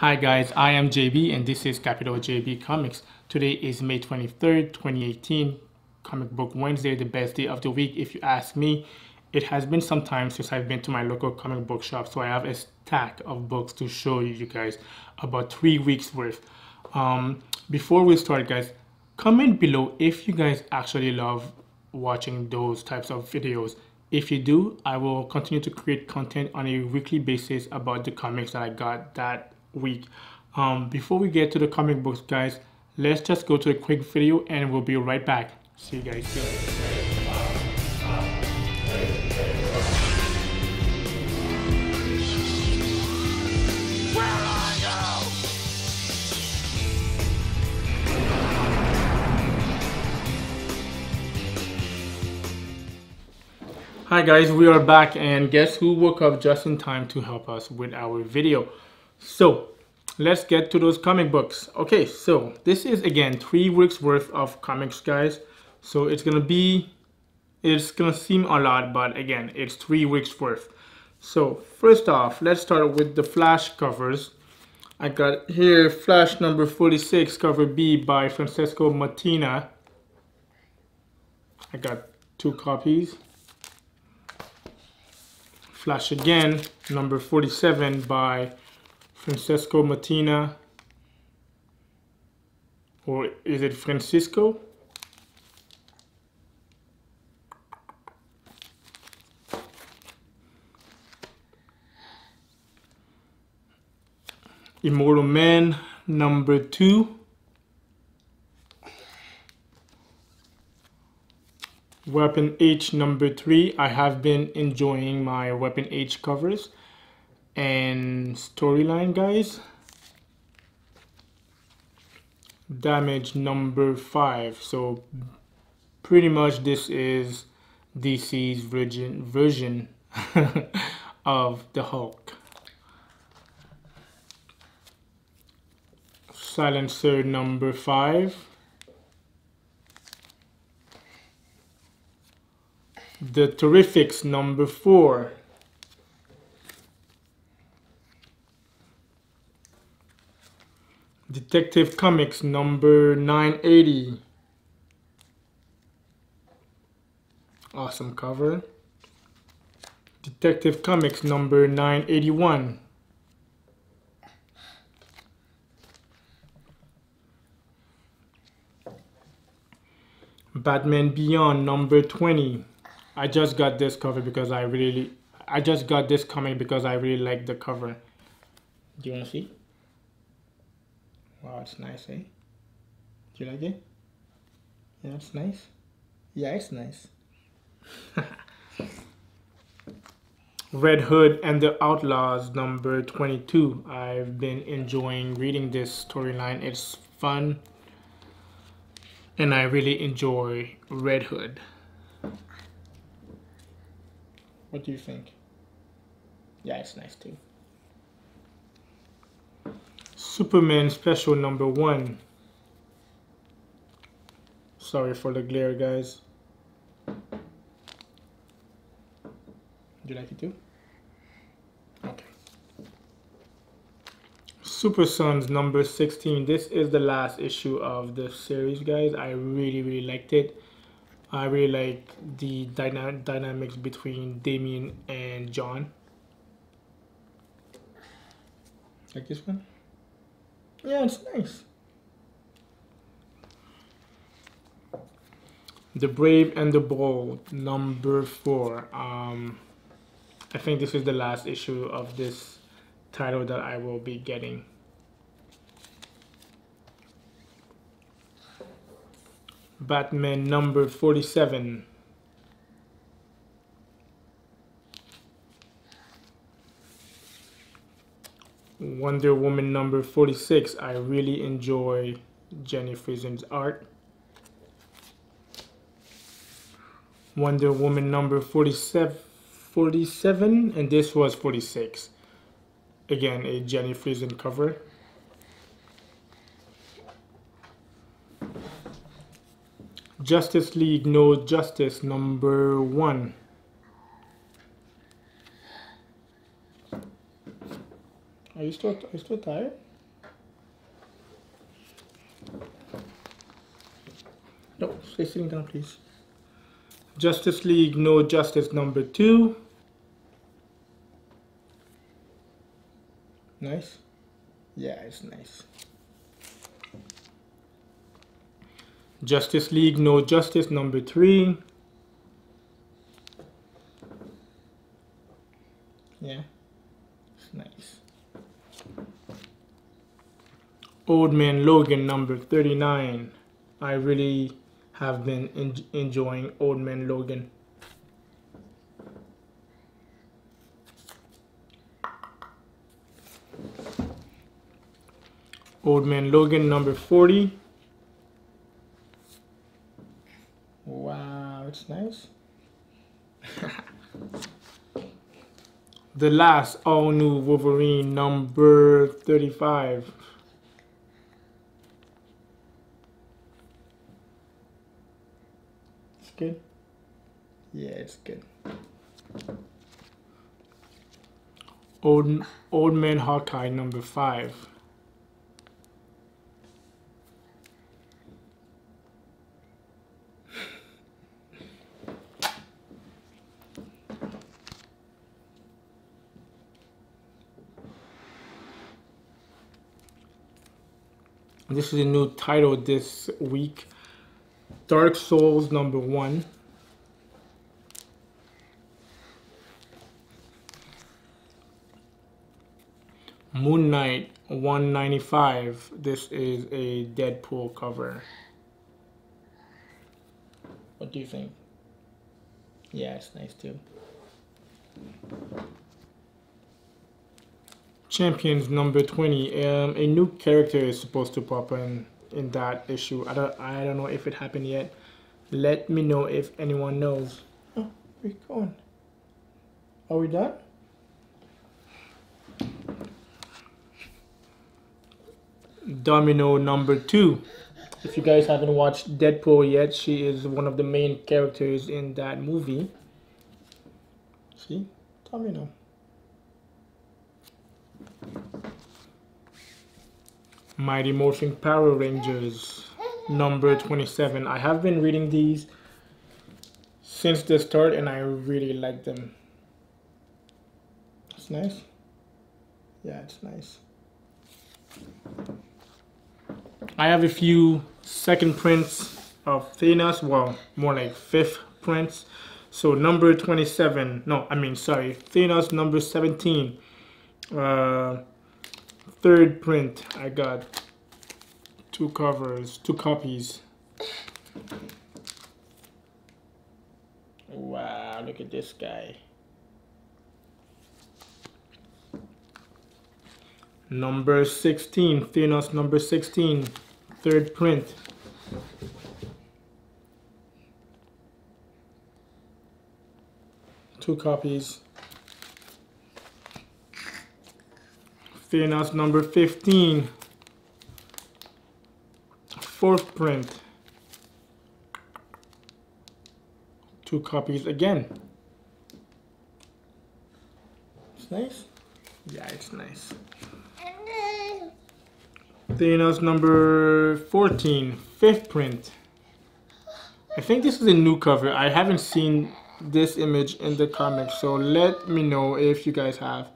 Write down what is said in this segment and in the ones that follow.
Hi guys, I am JB and this is Capital JB Comics. Today is May 23rd, 2018, Comic Book Wednesday, the best day of the week if you ask me. It has been some time since I've been to my local comic book shop, so I have a stack of books to show you guys, about three weeks worth. Um, before we start guys, comment below if you guys actually love watching those types of videos. If you do, I will continue to create content on a weekly basis about the comics that I got that week. Um, before we get to the comic books, guys, let's just go to a quick video and we'll be right back. See you guys soon. Hi guys, we are back and guess who woke up just in time to help us with our video. So let's get to those comic books. Okay, so this is again three weeks worth of comics, guys. So it's gonna be, it's gonna seem a lot, but again, it's three weeks worth. So first off, let's start with the Flash covers. I got here Flash number 46, cover B by Francesco Mattina. I got two copies. Flash again, number 47 by Francesco Mattina, or is it Francisco? Immortal Man, number two. Weapon H number three. I have been enjoying my Weapon H covers and storyline guys. Damage number five. So pretty much this is DC's virgin version of the Hulk. Silencer number five. The terrifics number four Detective Comics number 980. Awesome cover. Detective Comics number 981. Batman Beyond number 20. I just got this cover because I really I just got this comic because I really like the cover. Do you want to see? Wow, it's nice, eh? Do you like it? Yeah, it's nice. Yeah, it's nice. Red Hood and the Outlaws number 22. I've been enjoying reading this storyline. It's fun. And I really enjoy Red Hood. What do you think? Yeah, it's nice too. Superman Special number one. Sorry for the glare, guys. Do you like it too? Okay. Super Sons number 16. This is the last issue of the series, guys. I really, really liked it. I really like the dyna dynamics between Damian and John. Like this one? Yeah, it's nice. The Brave and the Bold, number four. Um, I think this is the last issue of this title that I will be getting. Batman number 47. Wonder Woman number 46. I really enjoy Jenny Frison's art. Wonder Woman number 47, 47 and this was 46. Again, a Jenny Friesen cover. Justice League No Justice number 1. Are you still, are you still tired? No, stay sitting down, please. Justice League No Justice number two. Nice. Yeah, it's nice. Justice League No Justice number three. Old Man Logan number 39. I really have been en enjoying Old Man Logan. Old Man Logan number 40. Wow, it's nice. the last all new Wolverine number 35. It's good. Yeah, it's good. Old Old Man Hawkeye number 5. This is a new title this week. Dark Souls number one. Moon Knight 195. This is a Deadpool cover. What do you think? Yeah, it's nice too. Champions number 20. Um, a new character is supposed to pop in in that issue. I don't I don't know if it happened yet. Let me know if anyone knows. Oh, going? Are we done? Domino number two. If you guys haven't watched Deadpool yet, she is one of the main characters in that movie. See? Domino. Mighty Morphin Power Rangers number 27. I have been reading these since the start and I really like them. It's nice. Yeah, it's nice. I have a few second prints of Thanos, well, more like fifth prints. So number 27, no, I mean, sorry, Thanos number 17. Uh, third print I got two covers two copies. Wow look at this guy. Number 16 Thanos number 16 third print. Two copies Thanos number 15. Fourth print. Two copies again. It's nice? Yeah, it's nice. Thanos number 14. Fifth print. I think this is a new cover. I haven't seen this image in the comics, so let me know if you guys have.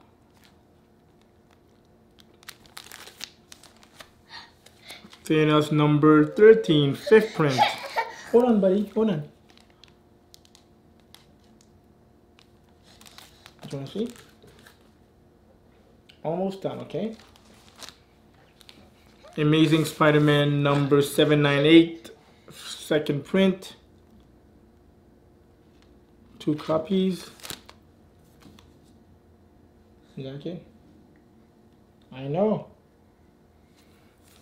Thanos number 13, fifth print. Hold on, buddy. Hold on. Do you want to see? Almost done, okay? Amazing Spider-Man number 798, second print. Two copies. Is that okay? I know.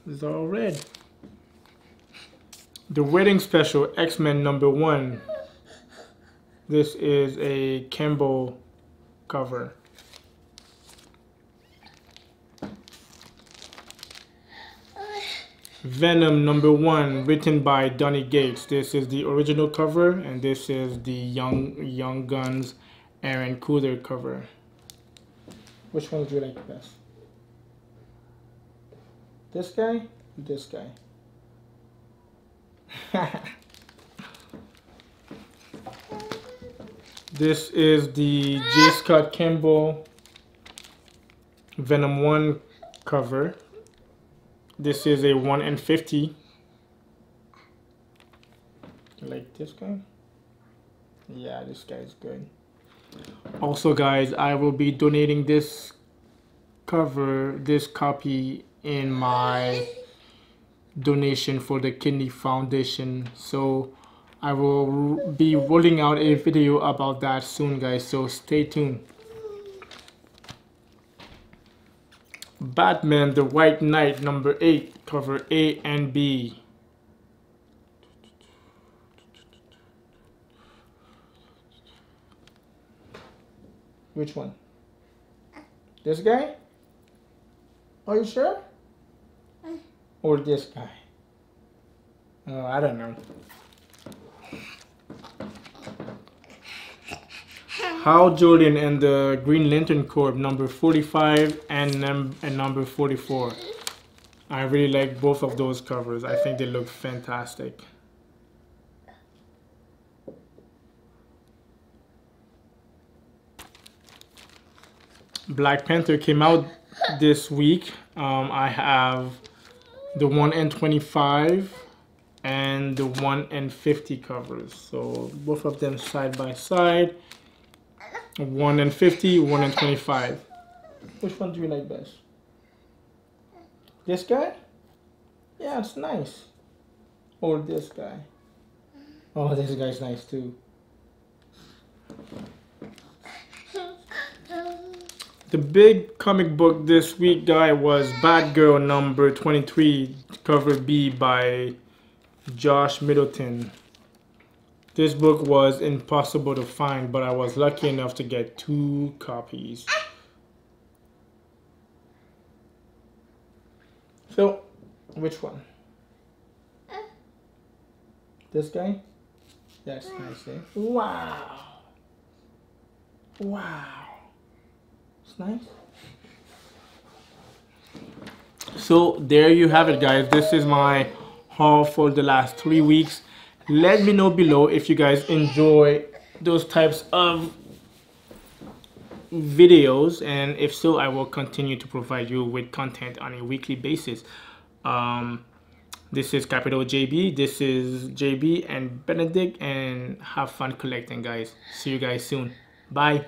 It's all red. The Wedding Special X-Men number one. This is a Campbell cover. Venom number one, written by Donny Cates. This is the original cover, and this is the Young Young Guns Aaron Kuder cover. Which one do you like best? This guy, this guy. this is the J. Scott Campbell Venom 1 cover. This is a 1 and 50. Like this guy? Yeah, this guy is good. Also guys, I will be donating this cover, this copy in my donation for the Kidney Foundation. So I will be rolling out a video about that soon guys, so stay tuned. Batman the White Knight number 8 cover A and B. Which one? This guy? Are you sure? Or this guy? Oh, I don't know. Hal Jordan and the Green Lantern Corps number 45 and, num and number 44. I really like both of those covers. I think they look fantastic. Black Panther came out this week. Um, I have the 1 and 25 and the 1 and 50 covers. So both of them side by side. 1 and 50, 1 and 25. Which one do you like best? This guy? Yeah, it's nice. Or this guy? Oh, this guy's nice too. The big comic book this week, guy, was Batgirl number 23, cover B by Josh Middleton. This book was impossible to find, but I was lucky enough to get two copies. So, which one? This guy? That's nice, eh? Wow! Wow! It's nice. So there you have it guys. This is my haul for the last three weeks. Let me know below if you guys enjoy those types of videos and if so I will continue to provide you with content on a weekly basis. Um, this is Capital JB, this is JB and Benedict and have fun collecting guys. See you guys soon. Bye.